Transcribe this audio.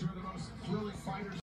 Two of the most thrilling fighters.